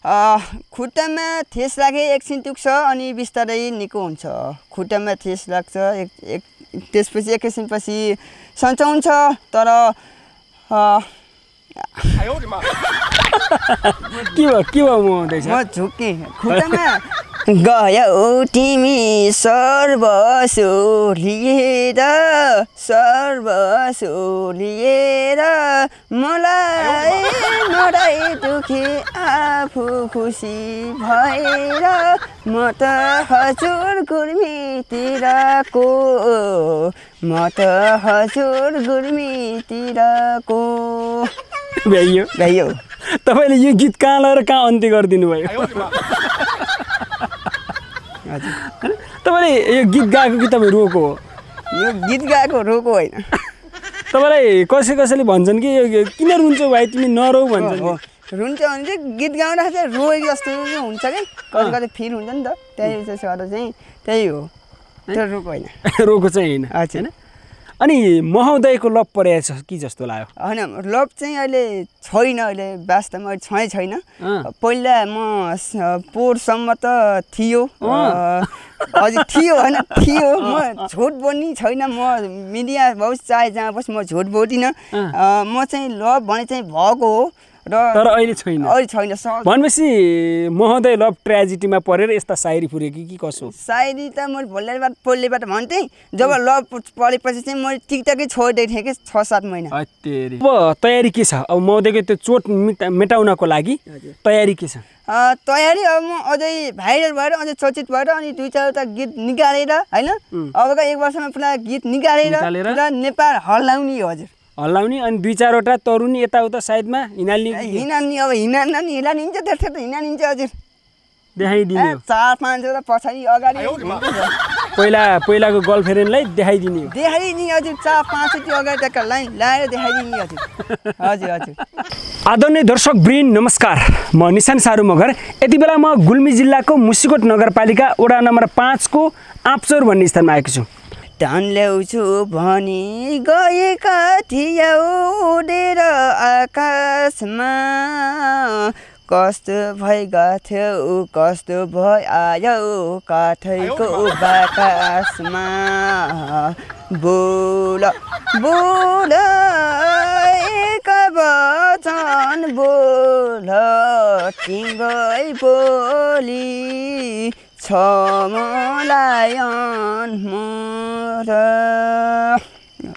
खुट्टामा ठेस राखे एकछिन दुख्छ अनि बिस्तारै निको हुन्छ। खुट्टामा ठेस लाग्छ एक एक त्यसपछि एकैछिनपछि सन्चो हुन्छ तर के भयो के भयो म हुँदैछ? म झुक्केँ खुट्टामा गयौ तिमी सर्वसो लिएर सर्वसो लिएर मलाई नडाइ दुखे आफू खुसी भएर म त हजुर गुर्मीतिरको म त हजुर गुर्मीतिरको भ्याइयो। भ्याइयो। तपाईँले यो गीत कहाँ लगेर कहाँ अन्त्य गरिदिनु भयो हजुर। तपाईँले यो गीत गाएको कि तपाईँ रोको हो? यो गीत गाएको रोको होइन। तपाईँलाई कसै कसैले भन्छन् कि यो किन रुन्छौ भाइ तिमी नरौ भन्छन् हो रुन्छ भने चाहिँ गीत गाउँदाखेरि चाहिँ रोए जस्तो चाहिँ हुन्छ कि? कति कति फिल हुन्छ नि त। त्यही गर्दा चाहिँ त्यही हो। त्यो रोको होइन। रोको चाहिँ होइन। हजुर। अनि महोदयको लप परेछ कि जस्तो लाग्यो? होइन लभ चाहिँ अहिले छैन अहिले वास्तवमा छै छैन। पहिला म पोहोरसम्म त थियो हजुर थियो होइन थियो। म झुट बोल्ने छैन म मिडिया होस् चाहे जहाँ होस् म झुट बोल्दिनँ म चाहिँ लभ भने चाहिँ भएको हो। र तर अहिले छैन। अहिले छैन भनेपछि महोदय लभ ट्रेजिडीमा परेर यस्ता सायरी फुर्यो कि कि कसो? सायरी त मैले भोलिबाट पोल्लेबाट भन्थेँ। जब लभ पढेपछि चाहिँ मैले टिकटकै छोडिदिएको थिएँ कि छ सात महिना। अब तयारी के छ? अब महोदयको त्यो चोट मिटा मेटाउनको लागि। तयारी के छ? तयारी अब म अझै भाइरल भएर अझै चर्चित भएर अनि दुई चारवटा गीत निकालेर होइन? अबका एक वर्षमा पुरा गीत निकालेर नेपाल हल्लाउने हजुर। हल्लाउने अनि दुई चारवटा तरुनी यताउता साइडमा हिँडाल्ने? हिँडानी अब हिँडान नि हिँडानिन्छ त्यस्तो त हिँडानिन्छ हजुर। देखाइदिने चार पाँचवटा पछाडि अगाडि। पहिला पहिलाको गर्लफ्रेन्डलाई देखाइदिने हो। देखाइदिने हजुर चार पाँचवटी अगाडि टक्क लाइन लाएर देखाइदिने हजुर। हजुर हजुर। आदरणीय दर्शक वृन्द नमस्कार। म निशान सारू मगर। यति बेला म गुल्मी जिल्लाको मुसिकोट नगरपालिका वडा नम्बर पाँचको आँपचौर भन्ने स्थानमा आएको छु। धन ल्याउँछु भनी गएका थियौ उडेर आकाशमा। कस्तो भइगा थियौ कस्तो भइ आयौ काठैको बाकासमा। बोल बोल एक वचन बोल तिम्रै बोली।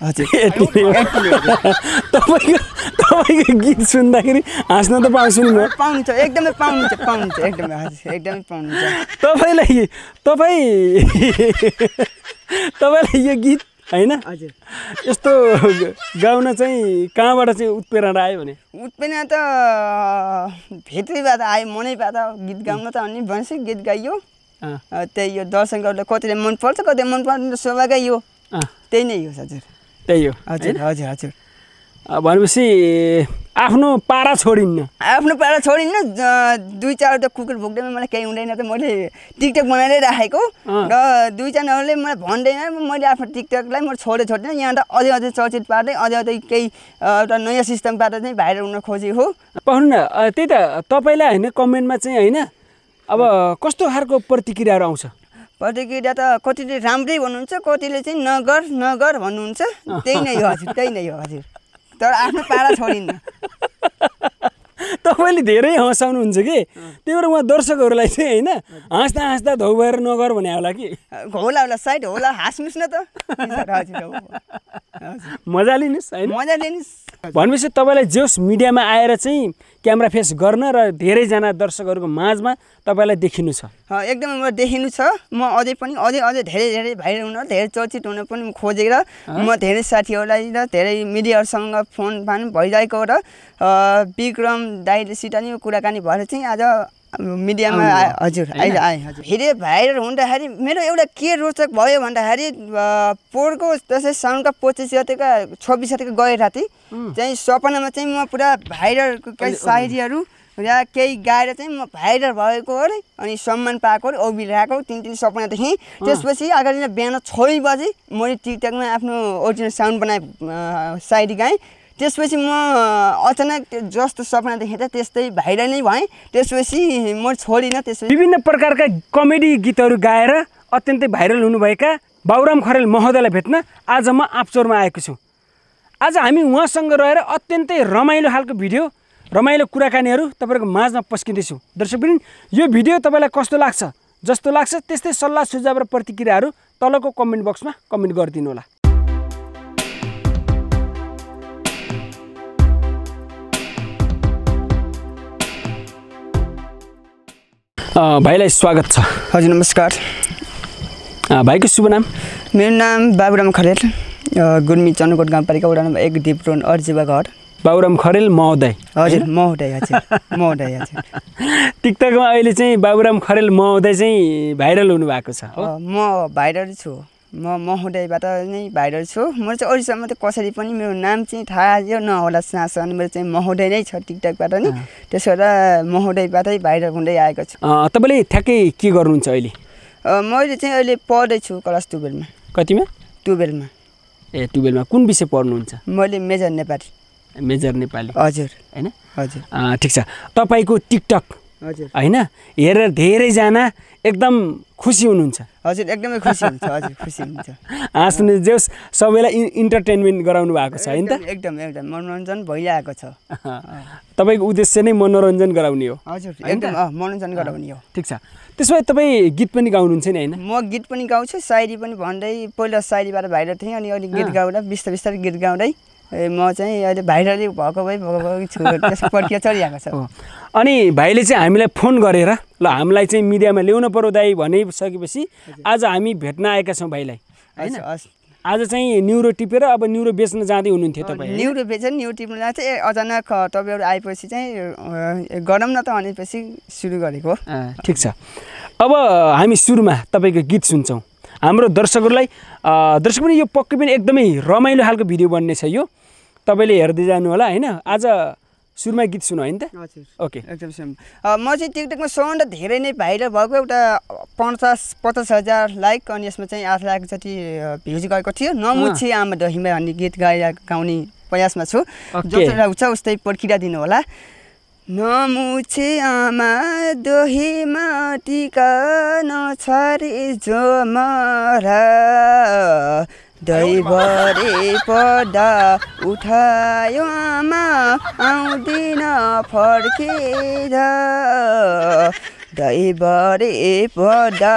हजुर। तपाईँको तपाईँको गीत सुन्दाखेरि हाँस्न त पाउँछु नि म पाउनुहुन्छ एकदमै पाउनुहुन्छ पाउनुहुन्छ एकदमै हजुर एकदमै पाउनुहुन्छ तपाईँलाई तपाईँ तपाईँलाई यो गीत होइन हजुर यस्तो गाउन चाहिँ कहाँबाट चाहिँ उत्प्रेरणा आयो भने उत्पन्न त भित्रैबाट आयो मनैबाट गीत गाउन त अनि भनेपछि गीत गाइयो त्यही हो दर्शकहरूलाई कतिले मनपर्छ कतिले मन पर्दैन स्वाभाविकै अँ, त्यही नै हो हजुर त्यही हो हजुर हजुर हजुर भनेपछि आफ्नो पारा छोडिन्न आफ्नो पारा छोडिन्न दुई चारवटा कुकुर भोग्दैमा मलाई केही हुँदैन त मैले टिकटक बनाएरै राखेको। र दुईजनाहरूले मलाई भन्दैन मैले आफ्नो टिकटकलाई म छोडे छोड्दैन यहाँ त अझै अझै चर्चित पार्दै अझै अझै केही एउटा नयाँ सिस्टमबाट चाहिँ भाइरल हुन खोजेको हो पाउनु न त्यही त तपाईँलाई होइन कमेन्टमा चाहिँ होइन अब कस्तो खालको प्रतिक्रियाहरू आउँछ? प्रतिक्रिया त कतिले राम्रै भन्नुहुन्छ कतिले चाहिँ नगर नगर भन्नुहुन्छ। त्यही नै हो हजुर त्यही नै हो हजुर। तर आफ्नो पारा छोडिन्न। तपाईँले धेरै हँसाउनुहुन्छ कि? त्यही भएर उहाँ दर्शकहरूलाई चाहिँ होइन हाँस्दा हाँस्दा धौ भएर नगर भने होला कि? होला होला साइड होला हाँस्नुहोस् न त। मजा लिनुहोस् होइन? मजा लिनुहोस्। भनेपछि तपाईँलाई जोस् मिडियामा आएर चाहिँ क्यामेरा फेस गर्न र धेरैजना दर्शकहरूको माझमा तपाईँलाई देखिनु छ। एकदमै म देखिनु छ। म अझै पनि अझै अझै धेरै धेरै भाइरल हुन धेरै चर्चित हुन पनि खोजेर म धेरै साथीहरूलाई र धेरै मिडियाहरूसँग फोन फान भइरहेको र विक्रम दाइलेसित नि कुराकानी भएर चाहिँ आज मिडियामा हजुर अहिले आएँ हजुर। फेरि भाइरल हुँदाखेरि मेरो एउटा के रोचक भयो भन्दाखेरि पोहोरको जस्तै साउनका पच्चिस गतेका छब्बिस गतेका गए राति चाहिँ सपनामा चाहिँ म पुरा भाइरलको केही सायरीहरू या केही गाएर चाहिँ म भाइरल भएको अरे अनि सम्मान पाएको अरे ओबिरहेको तिन तिन सपना देखेँ। त्यसपछि अगाडि बिहान छ बजी मैले टिकटकमा आफ्नो ओरिजिनल साउन्ड बनाएँ सायरी गाएँ। त्यसपछि म अचानक जस्तो सपना देखेँ त त्यस्तै भाइरल नै भएँ। त्यसपछि म छोडिनँ त्यसपछि विभिन्न प्रकारका कमेडी गीतहरू गाएर अत्यन्तै भाइरल हुनुभएका बाबुराम खरेल महोदयलाई भेट्न आज म आप्चोरमा आएको छु। आज हामी उहाँसँग रहेर अत्यन्तै रमाइलो खालको भिडियो रमाइलो कुराकानीहरू तपाईँहरूको माझमा पस्किँदैछु। दर्शकवृन्द यो भिडियो तपाईँलाई कस्तो लाग्छ? जस्तो लाग्छ त्यस्तै सल्लाह सुझाव र प्रतिक्रियाहरू तलको कमेन्ट बक्समा कमेन्ट गरिदिनु होला भाइलाई स्वागत छ। हजुर नमस्कार। भाइको शुभ नाम? मेरो नाम बाबुराम खरेल। अ, गुल्मी चन्द्रकोट गाउँपालिका वडा नम्बर एक डिप्रोन अर्जिवा घर। बाबुराम खरेल महोदय। हजुर महोदय हजुर महोदय टिकटकमा अहिले चाहिँ बाबुराम खरेल महोदय चाहिँ भाइरल हुनुभएको छ। म भाइरल छु। म महोदयबाट नै भाइरल छु। म चाहिँ अहिलेसम्म त कसरी पनि मेरो नाम चाहिँ थाहा यो नहोला सास अनि मेरो चाहिँ महोदय नै छ टिकटकबाट नि। त्यसो भएर महोदयबाटै भाइरल हुँदै आएको छु। तपाईँले ठ्याक्कै के गर्नुहुन्छ अहिले? मैले चाहिँ अहिले पढ्दैछु क्लास टुवेल्भमा। कतिमा? टुवेल्भमा। ए टुवेल्भमा कुन विषय पढ्नुहुन्छ? मैले मेजर नेपाली। मेजर नेपाली। हजुर। होइन? हजुर। ठिक छ। तपाईँको टिकटक होइन? हेरेर धेरैजना एकदम खुसी हुनुहुन्छ। हजुर एकदमै खुसी हुन्छ। हजुर खुसी हुन्छ। हाँस्नु जेस् सबैलाई इन्टरटेनमेन्ट गराउनु भएको छ होइन त? एकदम एकदम मनोरञ्जन भइरहेको छ। तपाईँको उद्देश्य नै मनोरञ्जन गराउने हो। हजुर? एकदम मनोरञ्जन गराउने हो। ठिक छ। त्यसो भए तपाईँ गीत पनि गाउनुहुन्छ नि होइन? म गीत पनि गाउँछु सायरी पनि भन्दै पहिला सायरीबाट भाइरल थिएँ अनि अहिले गीत गाउँदा बिस्तारै बिस्तारै गीत गाउँदै म चाहिँ अहिले भाइरलै भएको भए भएको भए छु त्यसको प्रक्रिया चलिरहेको छ। अनि भाइले चाहिँ हामीलाई फोन गरेर ल हामीलाई चाहिँ मिडियामा ल्याउनु पऱ्यो दाइ भनिसकेपछि आज हामी भेट्न आएका छौँ भाइलाई होइन। आज चाहिँ न्युरो टिपेर अब न्युरो बेच्न जाँदै हुनुहुन्थ्यो तपाईँ होइन? न्यु रुपे चाहिँ न्यु टिप्नु ए अचानक तपाईँहरू आएपछि चाहिँ गरौँ न त भनेपछि सुरु गरेको। ठिक छ। अब हामी सुरुमा तपाईँको गीत सुन्छौँ। हाम्रो दर्शकहरूलाई दर्शक पनि यो पक्कै पनि एकदमै रमाइलो खालको भिडियो बन्ने छ यो। तपाईँले हेर्दै जानु होला होइन? आज सुरुमा गीत सुन होइन त? ओके। एकदम अ, म चाहिँ टिकटकमा सबभन्दा धेरै नै भाइरल भएको एउटा पचास पचास हजार लाइक अनि यसमा चाहिँ आठ लाख जति भ्युज गएको थियो। नमुछे आमा दहीमा भन्ने गीत गाएर गाउने प्रयासमा छु। जस्तो हुन्छ उस्तै पर्खिरा दिनु होला। नमुछे आमा दोहीमा टिका नछारी जो मरा दैभरे पर्दा उठायो आमा आउँदिन फर्केर दैभरे पर्दा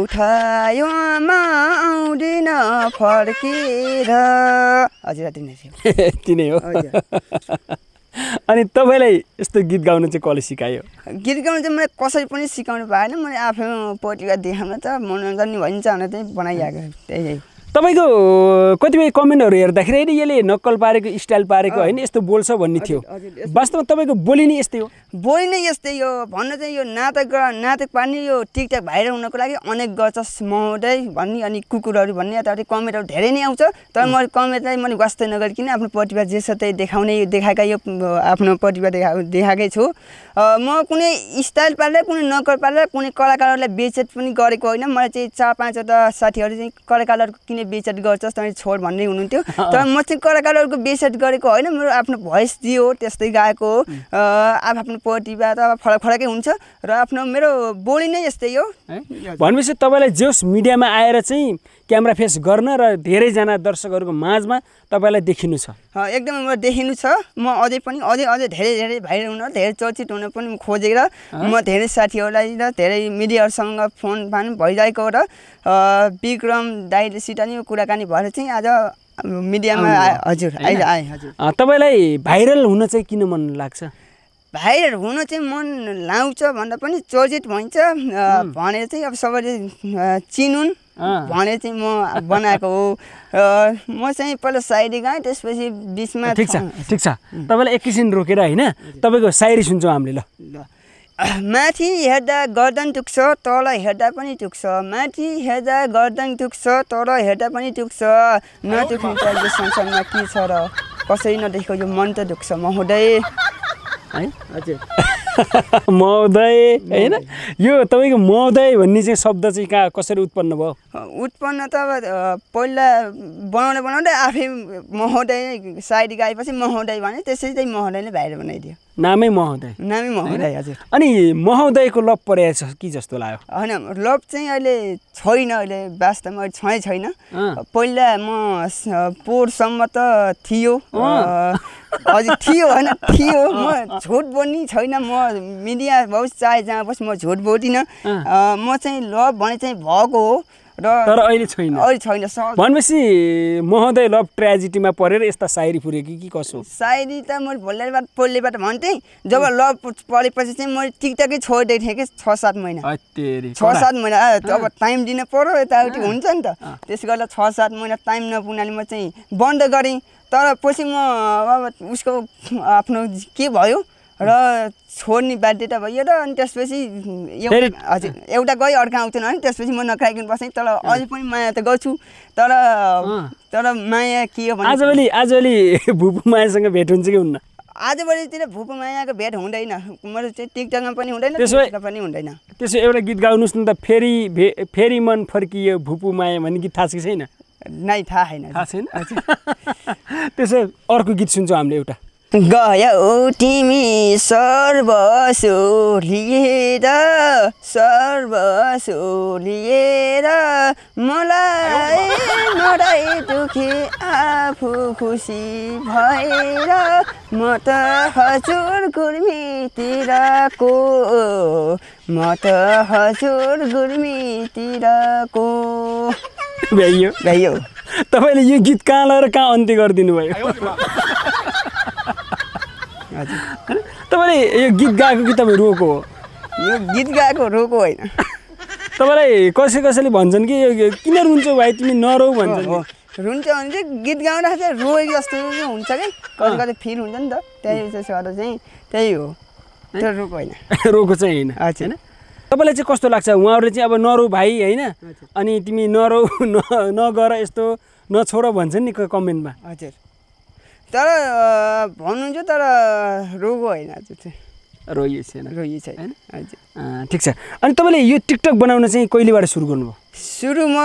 उठायो आमा आउँदिन फर्केर हजुर अति नै थियो यति नै हो अनि तपाईँलाई यस्तो गीत गाउन चाहिँ कसले सिकायो? गीत गाउनु चाहिँ मलाई कसरी पनि सिकाउनु पाएन। मैले आफ्नो प्रतिभा देखाउन त मनोरञ्जन भइन्छ भनेर चाहिँ बनाइरहेको त्यही। तपाईँको कतिपय कमेन्टहरू हेर्दाखेरि यसले नक्कल पारेको स्टाइल पारेको होइन यस्तो बोल्छ भन्ने थियो। वास्तवमा तपाईँको बोली नै यस्तै हो। बोली नै यस्तै हो भन्न चाहिँ यो नाटक नाटक पार्ने यो टिकटक भाइरल हुनको लागि अनेक गर्छ महोदय भन्ने अनि कुकुरहरू भन्ने यताउति कमेन्टहरू धेरै नै आउँछ। तर मैले कमेन्टलाई मैले वास्तै नगरिकन आफ्नो प्रतिभा जे छ त्यही देखाउने देखाएका यो आफ्नो प्रतिभा देखा देखाएकै छु। म कुनै स्टाइल पारेर कुनै नक्कल पारेर कुनै कलाकारहरूलाई बेचेट पनि गरेको होइन। मलाई चाहिँ चार पाँचवटा साथीहरू चाहिँ कलाकारहरूको किन बेचेट गर्छस् तैँले छोड भन्ने हुनुहुन्थ्यो। तर म चाहिँ कलाकारहरूको बेचेट गरेको होइन। मेरो आफ्नो भोइस जे हो त्यस्तै गाएको हो। आफ्नो प्रतिभा त अब फरक फरकै हुन्छ र आफ्नो मेरो बोली नै यस्तै हो। है? भनेपछि तपाईँलाई जोस् मिडियामा आएर चाहिँ क्यामेरा फेस गर्न र धेरैजना दर्शकहरूको माझमा तपाईँलाई देखिनु छ। अ, एकदमै म देखिनु छ। म अझै पनि अझै अझै धेरै धेरै भाइरल हुन धेरै चर्चित हुन पनि खोजेर म धेरै साथीहरूलाई र धेरै मिडियाहरूसँग फोन फान भइरहेको र अ, विक्रम दाइलेसित नि कुराकानी भएर चाहिँ आज मिडियामा आए हजुर अहिले आएँ हजुर। तपाईँलाई भाइरल हुन चाहिँ किन मन लाग्छ? भाइरल हुन चाहिँ मन लाउँछ भन्दा पनि चर्चित भइन्छ। भनेर चाहिँ अब सबैले चिनुन्। अँ। भनेर चाहिँ म बनाएको हो। र म चाहिँ पहिला साइडी गएँ त्यसपछि बिचमा ठिक छ ठिक छ। तपाईँलाई एकैछिन रोकेर होइन तपाईँको सायरी सुन्छौँ हामीले ल। ल। माथि हेर्दा गर्दन टुक्छ तल हेर्दा पनि टुक्छ। माथि हेर्दा गर्दन टुक्छ तल हेर्दा पनि टुक्छ। नटुक्नु त यो संसारमा के छ र? कसरी नदेखेको यो मन त दुख्छ महोदय है महोदय होइन? यो तपाईँको महोदय भन्ने चाहिँ शब्द चाहिँ कहाँ कसरी उत्पन्न भयो? उत्पन्न त अब पहिला बनाउँदै बनाउँदै आफै महोदय साइडी गएपछि महोदय भने त्यसै चाहिँ महोदयले बाहिर बनाइदियो। नामै महोदय। नामै महोदय हजुर। अनि महोदयको लप परेछ कि जस्तो लाग्यो? होइन लभ चाहिँ अहिले छैन अहिले वास्तवमा अहिले छै छैन। पहिला म पोहोरसम्म त थियो। हजुर थियो होइन थियो। म झुट बोल्ने छैन म मिडिया होस् चाहे जहाँ होस् म झुट बोल्दिनँ म चाहिँ लभ भने चाहिँ भएको हो। र तर अहिले छैन। अहिले छैन भनेपछि महोदय लभ ट्रेजिडीमा परेर यस्ता सायरी फुर्यो कि कि कसो? सायरी त मैले भोलिबाट पोल्लेबाट भन्थेँ जब लभ पढेपछि चाहिँ मैले टिकटकै छोडिदिएको थिएँ कि छ सात महिना छ सात महिना अब टाइम दिन पऱ्यो यताउति हुन्छ नि त। त्यसो गर्दा छ सात महिना टाइम नपुग्नाले म चाहिँ बन्द गरेँ। तर पछि म अब उसको आफ्नो के भयो? र छोड्ने बाध्यता भयो र अनि त्यसपछि हजुर एउटा गयो अर्को आउँथेन भने त्यसपछि म नखाइकन बसेँ। तर अझै पनि माया त गर्छु। तर तर माया के हो भने आजभोलि आजभोलि भुपु मायासँग भेट हुन्छ कि हुन्न? आजभोलितिर भूप मायाको भेट हुँदैन। मेरो चाहिँ टिकटकमा पनि हुँदैन पनि हुँदैन। त्यसो एउटा गीत गाउनुहोस् न त फेरि फेरि मन फर्कियो भुपु माया भन्ने गीत थाहा छ कि छैन? नै थाहा छैन। थाहा छैन? त्यसो अर्को गीत सुन्छौँ हामीले एउटा। गयौ तिमी सर्वसो लिएर सर्वसो लिएर मलाई नडाइ दुखी आफू खुसी भएर म त हजुर गुर्मीतिरको म त हजुर गुर्मीतिरको भ्याइयो। भ्याइयो। तपाईँले यो गीत कहाँ लगेर कहाँ अन्त्य गरिदिनु भयो होइन? तपाईँले यो गीत गाएको कि तपाईँ रोको? हो यो गीत गाएको रोको होइन। तपाईँलाई कसै कसैले भन्छन् कि यो किन रुन्छौ भाइ तिमी नरौ भन्छन् रुन्छ भने चाहिँ गीत गाउँदा चाहिँ रोएको जस्तो हुन्छ कि? कति कति फिल हुन्छ नि त। त्यही त्यसो गर्दा चाहिँ त्यही हो। त्यो रोको होइन। रोको चाहिँ होइन। हजुर। तपाईँलाई चाहिँ कस्तो लाग्छ? उहाँहरूले चाहिँ अब नरौ भाइ होइन? अनि तिमी नरौ न नगर यस्तो नछोड भन्छन् नि कमेन्टमा। हजुर। तर भन्नुहुन्छ तर रोगो होइन हजुर चाहिँ। रोइयो छैन। रोगी छैन। होइन? हजुर। ठिक छ। अनि तपाईँले यो टिकटक बनाउन चाहिँ कहिलेबाट सुरु गर्नुभयो? सुरु म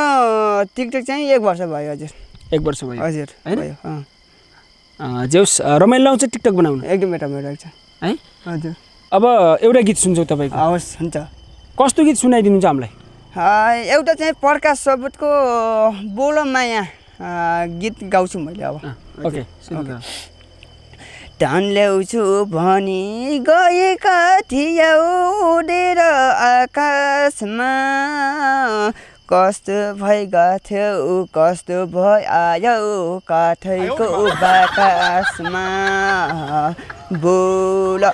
टिकटक चाहिँ एक वर्ष भयो हजुर। एक वर्ष भयो। हजुर होइन? जेउस रमाइलो आउँछ टिकटक बनाउन? एकदमै रमाइलो छ है? हजुर। अब एउटा गीत सुन्छौँ तपाईँको? हवस् हुन्छ। कस्तो गीत सुनाइदिनुहुन्छ हामीलाई? एउटा चाहिँ प्रकाश सबुतको बोल माया। गीत गाउँछु मैले अब ओके धान ल्याउँछु भनी गएका थियौ उडेर आकाशमा कस्तो भइगा थियौ कस्तो भइ आयौ काठैको बाकासमा बोल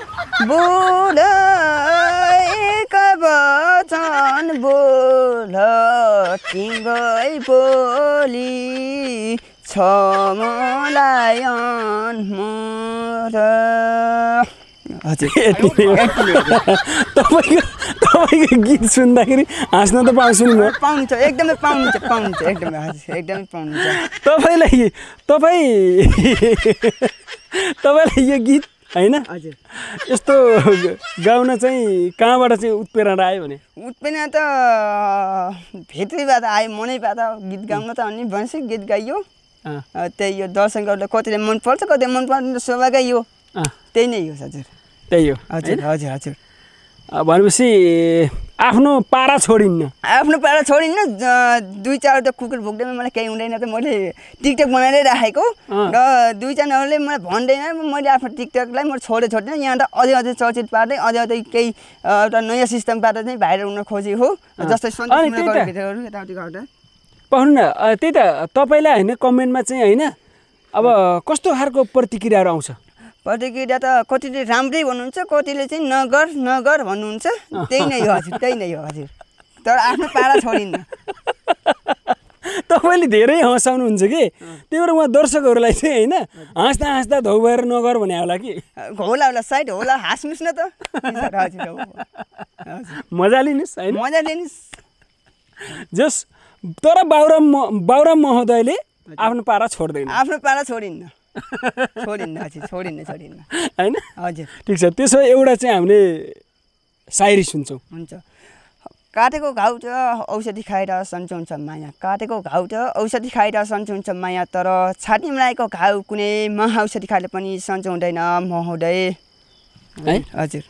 बोल एक वचन बोल तिङ्गै बोली छ मलाई तपाईँको तपाईँको गीत सुन्दाखेरि हाँस्न त पाउँछु नि म। पाउनुहुन्छ एकदमै पाउनुहुन्छ पाउनुहुन्छ एकदमै हजुर एकदमै पाउनुहुन्छ। तपाईँलाई तपाईँ तपाईँलाई यो गीत होइन? हजुर। यस्तो गाउन चाहिँ कहाँबाट चाहिँ उत्प्रेरणा आयो भने? उत्पन्न त भित्रैबाट आयो मनैबाट गीत गाउन त अनि भनेपछि गीत गाइयो। त्यही हो दर्शकहरूलाई कतिले मनपर्छ कतिले मन पर्दैन स्वाभाविकै हो अँ, त्यही नै हो हजुर। त्यही हो। हजुर हजुर हजुर। भनेपछि आफ्नो पारा छोडिन्न। आफ्नो पारा छोडिन्न दुई चारवटा कुकुर भोग्दैमा मलाई केही हुँदैन त मैले टिकटक बनाएरै राखेको। र दुईजनाहरूले मलाई भन्दैन मैले आफ्नो टिकटकलाई म छोडे छोड्दैन। यहाँ त अझै अझै चर्चित पार्दै अझै अझै केही एउटा नयाँ सिस्टमबाट चाहिँ भाइरल हुन खोजेको हो। जस्तै पाउनु न त्यही त तपाईँलाई होइन कमेन्टमा चाहिँ होइन अब कस्तो खालको प्रतिक्रियाहरू आउँछ? प्रतिक्रिया त कतिले राम्रै भन्नुहुन्छ कतिले चाहिँ नगर नगर भन्नुहुन्छ। त्यही नै हो हजुर त्यही नै हो हजुर। तर आफ्नो पारा छोडिन्न। तपाईँले धेरै हँसाउनुहुन्छ कि? त्यही भएर उहाँ दर्शकहरूलाई चाहिँ होइन हाँस्दा हाँस्दा धौ भएर नगर भने होला कि? होला होला साइड होला हाँस्नुहोस् न त। मजा लिनुहोस् होइन? मजा लिनुहोस्। जस तर बाबुराम म- बाबुराम महोदयले आफ्नो पारा छोड्दैन। आफ्नो पारा छोडिन्न। छोडिन्न हजुर छोडिन्न छोडिन्न। होइन? हजुर। ठिक छ त्यसो भए एउटा चाहिँ हामीले सायरी सुन्छौँ हुन्छ। काटेको घाउ त औषधि खाएर सन्चो हुन्छ माया। काटेको घाउ त औषधि खाएर सन्चो हुन्छ माया। तर छातीमा लागेको घाउ कुनै महाऔषधि खाएर पनि सन्चो हुँदैन महोदय है? हजुर।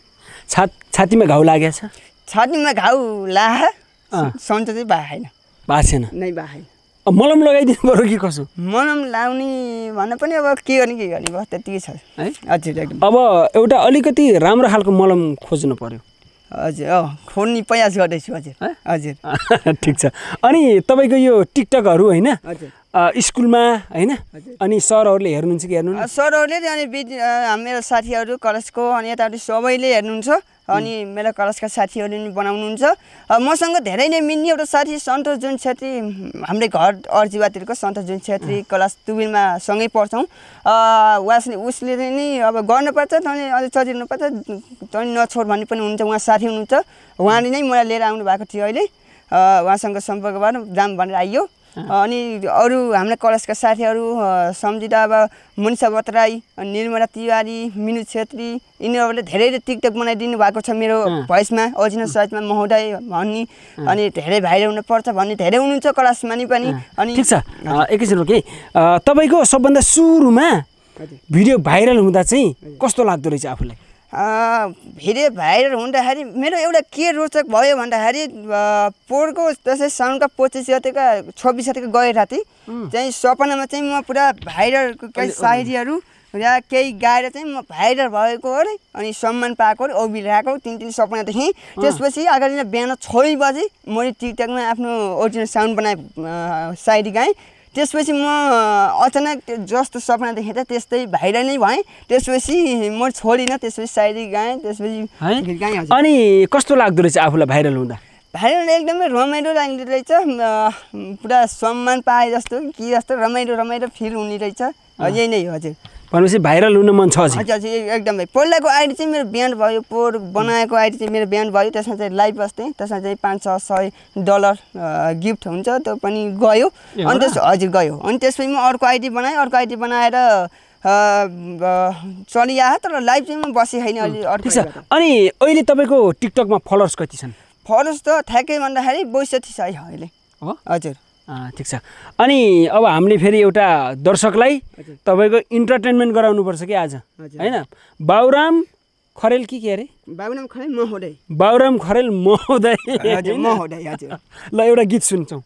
छात छातीमा घाउ लागेको छ? छातीमा घाउ ला। सन्चो चाहिँ बाहेन। भएको छैन नै बाहेन। अब मलम लगाइदिनु पऱ्यो कि कसो? मलम लाउने भन्न पनि अब के गर्ने के गर्ने बस त्यतिकै छ। है? हजुर एकदम। अब एउटा अलिकति राम्रो खालको मलम खोज्नु पऱ्यो हजुर अँ खोज्ने प्रयास गर्दैछु हजुर? हजुर। ठिक छ। अनि तपाईँको यो टिकटकहरू होइन स्कुलमा होइन। अनि सरहरूले हेर्नुहुन्छ कि हेर्नु सरहरूले अनि मेरो साथीहरू कलेजको अनि यताउति सबैले हेर्नुहुन्छ। अनि मेरो कलेजका साथीहरूले पनि बनाउनुहुन्छ। मसँग धेरै नै मिल्ने एउटा साथी सन्तोष जुन छेत्री हाम्रै घर अर्जिवातिरको सन्तोष जुन छेत्री क्लास टुवेल्भमा सँगै पढ्छौँ अ, उहाँले उसले नि अब गर्नुपर्छ तैँले अझै चलिरहनुपर्छ तैँले नछोड भन्ने पनि हुन्छ उहाँ साथी हुनुहुन्छ। उहाँले नै मलाई लिएर आउनु भएको थियो अहिले। उहाँसँग सम्पर्क भएर जाम भनेर आइयो। अनि अरू हाम्रा कलेजका साथीहरू सम्झिँदा अब मनिषा बतराई निर्मला तिवारी मिनु छेत्री यिनीहरूले धेरै टिकटक बनाइदिनु भएको छ मेरो। भोइसमा ओरिजिनल साइजमा महोदय भन्ने। अनि धेरै भाइरल हुनुपर्छ भन्ने धेरै हुनुहुन्छ क्लासमा नि पनि अनि ठिक छ। एकैछिन अ, तपाईँको सबभन्दा सुरुमा। भिडियो भाइरल हुँदा चाहिँ कस्तो लाग्दो रहेछ आफूलाई? भिडियो भाइरल हुँदाखेरि मेरो एउटा के रोचक भयो भन्दाखेरि पोहोरको दसैँ साउनका पच्चिस गतेका छब्बिस गतेका गए राति चाहिँ सपनामा चाहिँ म पुरा भाइरलको केही सायरीहरू या केही गाएर चाहिँ म भाइरल भएको अरे अनि सम्मान पाएको अरे औबिरहेको तिन तिन सपना देखेँ। त्यसपछि अगाडि बिहान छ बजी मैले टिकटकमा आफ्नो ओरिजिनल साउन्ड बनाए सायरी गाएँ। त्यसपछि म अचानक जस्तो सपना देखेँ त त्यस्तै भाइरल नै भएँ। त्यसपछि म छोडिनँ त्यसपछि सायरी गाएँ त्यसपछि गाएँ अनि कस्तो लाग्दो रहेछ आफूलाई भाइरल हुँदा? भाइरल एकदमै रमाइलो लाग्ने रहेछ पुरा सम्मान पाए जस्तो कि जस्तो रमाइलो रमाइलो फिल हुने रहेछ। यही नै हो हजुर। भनेपछि भाइरल हुन मन छ एकदमै पहिलाको आइडी चाहिँ मेरो बिहान भयो पोहोर बनाएको आइडी चाहिँ मेरो बिहान भयो त्यसमा चाहिँ लाइभ बस्थेँ त्यसमा चाहिँ पाँच छ सय डलर गिफ्ट हुन्छ त्यो पनि गयो। अनि? त्यस हजुर गयो। अनि त्यसपछि म अर्को आइडी बनाएँ अर्को आइडी बनाएर चलिआयो तर लाइभ चाहिँ म बसेँ छैन अलि अर्को अनि अहिले तपाईँको टिकटकमा फलोवर्स कति छन्? फलोस त ठ्याक्कै भन्दाखेरि बैसठी छ है अहिले। हो? हजुर। ठिक छ। अनि अब हामीले फेरि एउटा दर्शकलाई। तपाईँको इन्टरटेनमेन्ट गराउनुपर्छ कि आज। होइन? बाबुराम खरेल कि के अरे? बाबुनाम खै महोदय। बाबुराम खरेल महोदय। ल एउटा गीत सुन्छौँ।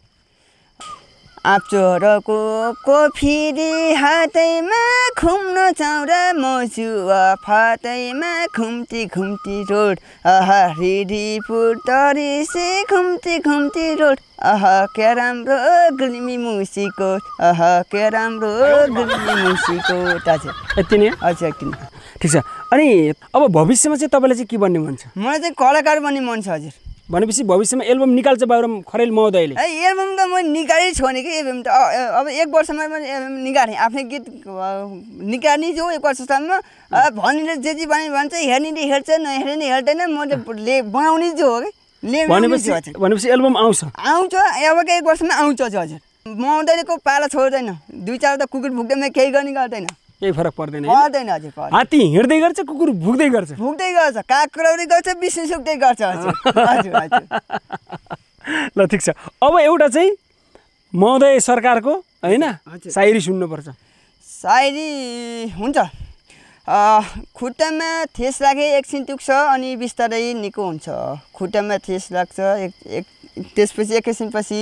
आप्चोरको कोफिरी हातैमा खुम्न चाउरा मजुवा फातैमा खुम्ती खुम्ती रोड। आहा रिडिपुर तरिसे खुम्ती खुम्ती रोड। आहा क्या राम्रो गुल्मी मुसीको आहा क्या राम्रो गुल्मी मुसीको हजुर यति नै? हजुर एकदिन ठिक छ। अनि अब भविष्यमा चाहिँ तपाईँलाई चाहिँ के बन्ने मन छ? मलाई चाहिँ कलाकार बन्ने मन छ हजुर। भनेपछि भविष्यमा एल्बम निकाल्छ बाबुराम खरेल महोदयले। एल्बम त म निकालै छोडेँ कि एल्बम त अब एक वर्षमा पनि एल्बम निकालेँ। आफ्नै गीत निकाल्ने जो एक वर्षसम्म। भन्नेले जे जे भने भन्छ हेर्नेले हेर्छ नहेर्ने हेर्दैन। म त ले बनाउने जो हो कि? भनेपछि भनेपछि एल्बम आउँछ। आउँछ अबको एक वर्षमा आउँछ हजुर मउँदैको पाला छोड्दैन। दुई चारवटा कुकुर भुक्दैमा केही गर्ने गर्दैन। केही फरक पर्दैन? गर्दैन हजुर। हात्ती हिँड्दै गर्छ कुकुर भुक्दै गर्छ। भुक्दै गर्छ काक्रौरी गर्छ बिस्नु सुक्दै गर्छ हजुर। हजुर हजुर। ल ठिक छ। अब एउटा चाहिँ महोदय सरकारको होइन। सायरी सुन्नुपर्छ। सायरी हुन्छ। अ, खुट्टामा ठेस लागे एकछिन दुख्छ अनि बिस्तारै निको हुन्छ। खुट्टामा ठेस लाग्छ एक एक त्यसपछि एकैछिनपछि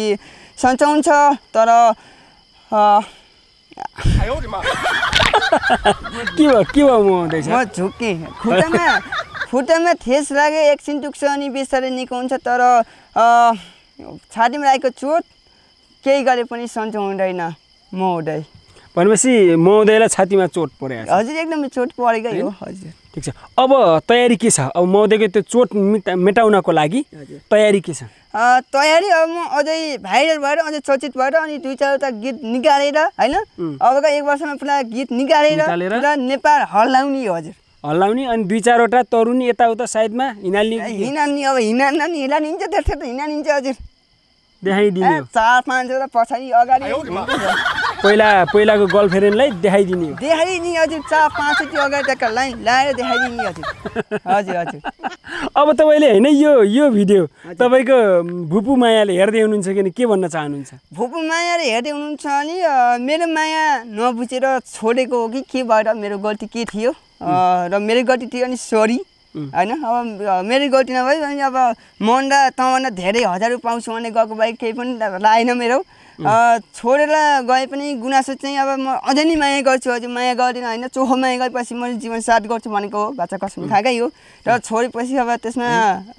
सन्चो हुन्छ तर अ, के भयो के भयो महोदय म झुक्केँ खुट्टामा खुट्टामा ठेस लागे एकछिन दुख्छ अनि बिस्तारै निको हुन्छ तर छातीमा लागेको चोट केही गरे पनि सन्चो हुँदैन महोदय भनेपछि महोदयलाई छातीमा चोट परेको छ। हजुर एकदमै चोट परेकै हो हजुर। ठिक छ। अब तयारी के छ? अब महोदयको त्यो चोट मिटा मेटाउनको लागि। तयारी के छ? तयारी अब म अझै भाइरल भएर अझै चर्चित भएर अनि दुई चारवटा गीत निकालेर होइन? अबका एक वर्षमा पुरा गीत निकालेर? पुरा नेपाल हल्लाउने हजुर। हल्लाउने अनि दुई चारवटा तरुनी यताउता साइडमा हिँडाल्ने हिँडानी अब हिँडान नि हिँडानिन्छ त्यस्तो त हिँडानिन्छ हजुर। देखाइदिने चार पाँचवटा पछाडि अगाडि। पहिला पहिलाको गर्लफ्रेन्डलाई देखाइदिने। देखाइदिने हजुर चार पाँचचोटि अगाडि लाइन लाएर देखाइदिने हजुर। हजुर हजुर। अब तपाईँले होइन यो यो भिडियो तपाईँको भुपु मायाले हेर्दै हुनुहुन्छ कि के भन्न चाहनुहुन्छ? भुपु मायाले हेर्दै हुनुहुन्छ भने अ, मेरो माया नबुझेर छोडेको हो कि के भएर मेरो गल्ती के थियो? र मेरो गल्ती थियो अनि सरी होइन? अब मेरो गल्ती नभए अनि अब मभन्दा तँभन्दा धेरै हजारहरू पाउँछु भने गएको बाहेक केही पनि लागेन मेरो। छोडेर गए पनि गुनासो चाहिँ अब म अझै नै माया गर्छु हजुर माया गर्दिनँ होइन? चोखो माया गरेपछि मैले जीवन साथ गर्छु भनेको हो बाचा कसम खाएकै हो। र छोडेपछि अब त्यसमा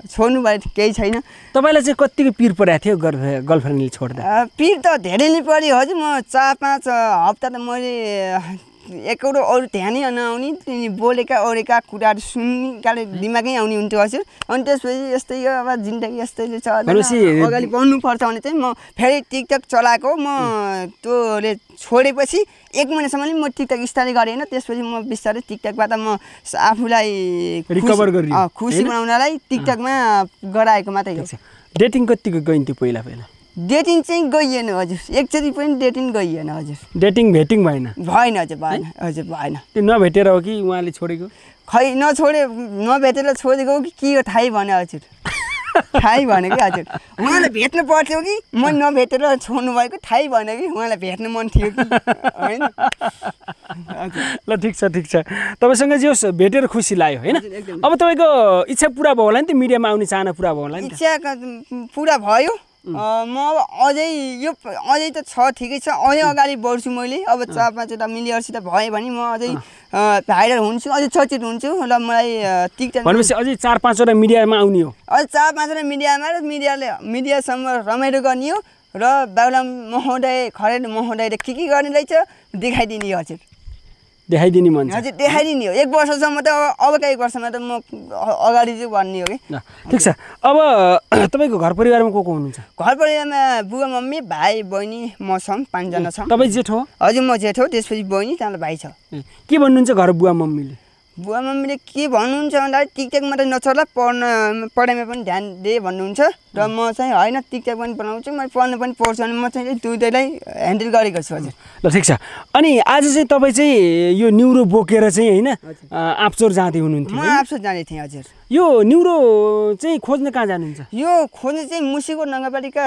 छोड्नु भए केही छैन। तपाईँलाई चाहिँ कतिको पिर परेको थियो गर्ल गर्लफ्रेन्डले छोड्दा? पिर त धेरै नै पऱ्यो हजुर म चार पाँच हप्ता त मैले एकौटो अरू ध्यानै नआउने तिनी बोलेका ओरेका कुराहरू सुन्ने काले दिमागै आउने हुन्थ्यो हजुर। अनि त्यसपछि यस्तै यो अब जिन्दगी यस्तैले छ अगाडि बढ्नुपर्छ भने चाहिँ म फेरि टिकटक चलाएको। म त्योले छोडेपछि एक महिनासम्म नि म टिकटक स्टार्ट गरेँ होइन। त्यसपछि म बिस्तारै टिकटकबाट म आफूलाई अ, खुसी? बनाउनलाई टिकटकमा गराएको मात्रै हो। डेटिङ कतिको गइन्थ्यो पहिला पहिला? डेटिङ चाहिँ गइएन हजुर। एकचोटि पनि डेटिङ गइएन हजुर। डेटिङ भेटिङ भएन। भएन हजुर भएन। हजुर भएन। त्यो नभेटेर हो कि उहाँले छोडेको? खै नछोडे नभेटेर छोडेको हो कि के हो थाहै भने हजुर। थाहै भने कि हजुर। उहाँलाई भेट्नु पर्थ्यो कि? म नभेटेर छोड्नु भएको थाहै भने कि? उहाँलाई भेट्नु मन थियो कि? होइन? ल ठिक छ ठिक छ। तपाईँसँग जे होस् भेटेर खुसी लाग्यो होइन। अब तपाईँको इच्छा पुरा भयो होला नि त मिडियामा आउने चाहना पुरा भयो होला नि इच्छा पुरा भयो। म अब अझै यो अझै त छ ठिकै छ। अझै अगाडि बढ्छु मैले। अब चार पाँचवटा मिलियर्सित भयो भने म अझै भाइरल हुन्छु अझै चर्चित हुन्छु र मलाई टिकटक भनेपछि अझै चार पाँचवटा मिडियामा आउने हो। अझ चार पाँचवटा मिडियामा र मिडियाले मिडियासँग रमाइलो गर्ने हो। र बाबुराम महोदय खरेल महोदयले के के गर्ने रहेछ देखाइदिने हजुर। देखाइदिने मन हजुर देखाइदिने हो। एक वर्षसम्म त अब अबका एक वर्षमा त म अगाडि चाहिँ भन्ने हो कि। ठिक छ। अब तपाईँको घर परिवारमा को को हुनुहुन्छ? घर परिवारमा बुवा मम्मी भाइ बहिनी म छौँ पाँचजना छौँ। तपाईँ जेठो हो? हजुर म जेठो त्यसपछि बहिनी त्यहाँबाट भाइ छ। के भन्नुहुन्छ घर बुवा मम्मीले? बुवा मम्मीले के भन्नुहुन्छ भन्दाखेरि टिकटक मात्रै नचला पढ्न पढाइमा पनि ध्यान दे भन्नुहुन्छ। र म चाहिँ होइन टिकटक पनि बनाउँछु मैले पढ्नु पनि पढ्छु भने म चाहिँ दुइटैलाई ह्यान्डल गरेको छु हजुर। ल ठिक छ। अनि आज चाहिँ तपाईँ चाहिँ यो निउरो बोकेर चाहिँ होइन अ, आँपचौर जाँदै हुनुहुन्थ्यो म? आफसो जाने थिएँ हजुर। यो निउरो चाहिँ खोज्न कहाँ जानुहुन्छ? यो खोज्ने चाहिँ मुसिको नगरपालिका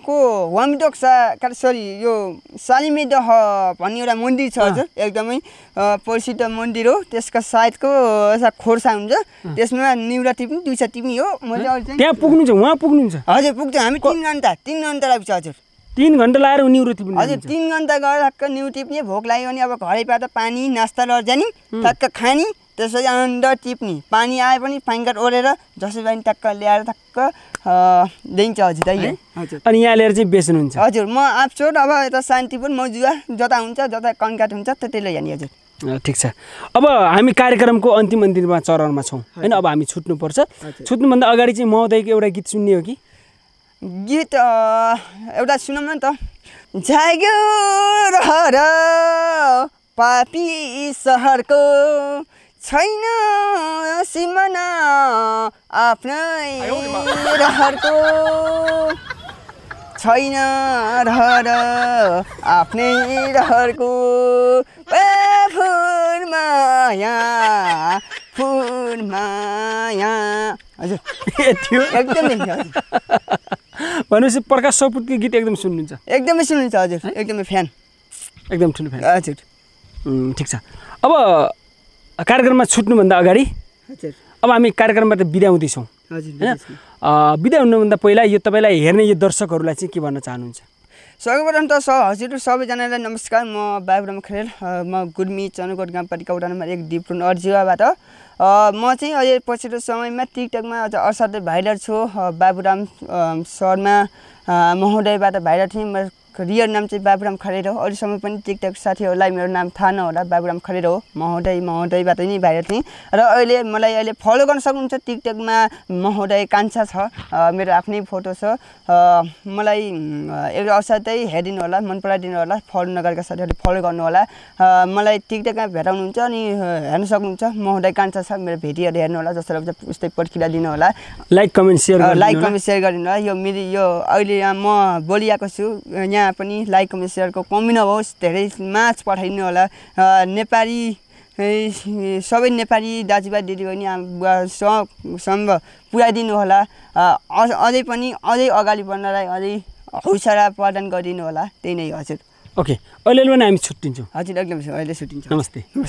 को वामिटोक सा सरी यो सालिमेदह भन्ने एउटा मन्दिर छ हजुर एकदमै प्रसिद्ध मन्दिर हो। त्यसका यता खोर्सा हुन्छ। त्यसमा निउरा टिप्नी दुईवटा टिप्नी हो। मैले त्यहाँ पुग्नुहुन्छ उहाँ पुग्नुहुन्छ हजुर पुग्छ हामी तिन घन्टा तिन घन्टा लाग्छ हजुर। तिन घन्टा लाएर निउरो टिप्नु हजुर। तिन घन्टा गएर ठक्क निउ टिप्ने भोक लाग्यो भने अब घरैबाट पानी नास्ता लिएर जाने ठक्क खाने त्यसपछि अन्डा टिप्ने पानी आए पनि पाङ्काट ओढेर जसरी पनि टक्क ल्याएर अ, दिन्छ हजुर है अनि यहाँ ल्याएर चाहिँ बेच्नुहुन्छ? हजुर म आफचोट अब यता शान्तिपुर मजुवा जता हुन्छ जता कन्काट हुन्छ त्यतै लैजाने हजुर। ठिक छ। अब हामी कार्यक्रमको अन्तिम अन्तिममा चरणमा छौँ। होइन अब हामी छुट्नुपर्छ। छुट्नुभन्दा अगाडि चाहिँ महोदयको एउटा गीत सुन्ने हो कि? गीत एउटा सुनौँ न त। जाग्यो रहर पापी सहरको छैन सिमना आफ्नै रहरको। छैन रहर आफ्नै रहरको। ए फुल माया फुल माया। हजुर। थियो एकदमै भनेपछि प्रकाश सपुतको गीत एकदम सुन्नुहुन्छ। एकदमै सुन्नुहुन्छ हजुर। एकदमै फ्यान। एकदम ठुलो फ्यान। हजुर। ठिक छ। अब कार्यक्रममा छुट्नुभन्दा अगाडि हजुर। अब हामी कार्यक्रमबाट बिदा हुँदैछौँ। हजुर होइन? बिदा हुनुभन्दा पहिला यो तपाईँलाई हेर्ने यो दर्शकहरूलाई चाहिँ के भन्न चाहनुहुन्छ? सर्वप्रथम त स हजुर सबैजनालाई नमस्कार। म बाबुराम खरेल म गुर्मी चनुकोट गाउँपालिका वडा नम्बर एक डिप्रुन अर्जुवाबाट। म चाहिँ अहिले पछिल्लो समयमा टिकटकमा अझ असाध्यै भाइरल छु। बाबुराम शर्मा महोदयबाट भाइरल थिएँ। म रियल नाम चाहिँ बाबुराम खरेल हो। अहिलेसम्म पनि टिकटक साथीहरूलाई मेरो नाम थाहा नहोला बाबुराम खरेल हो। महोदय महोदयबाट नै भाइरल थिएँ। र अहिले मलाई अहिले फलो गर्न सक्नुहुन्छ टिकटकमा महोदय कान्छा छ मेरो आफ्नै फोटो छ। मलाई एउटा असाध्यै हेरिदिनु होला मन पराइदिनु होला फलो नगरेका साथीहरूले फलो गर्नु होला मलाई टिकटकमा भेटाउनुहुन्छ अनि हेर्न सक्नुहुन्छ। महोदय कान्छा छ मेरो भेटीहरू हेर्नु होला जसलाई हुन्छ उस्तै पर्खिला दिनु होला like comment share like. Comment share गरिदिनु होला। यो मेरो यो अहिले म बोलिआएको छु। यहाँ यहाँ पनि लाइक कमेन्ट सेयरको कमी नहोस् धेरै माछ पठाइदिनु होला। नेपाली सबै नेपाली दाजुभाइ दिदीबहिनी सम्म पुऱ्याइदिनु होला। अझ- पनि अझै अगाडि बढ्नलाई अझै हौसला प्रदान गरिदिनु होला। त्यही नै हजुर। ओके अहिले भने हामी छुट्टिन्छौँ। हजुर एकदम अहिले छुट्टिन्छ। नमस्ते। नमस्ते।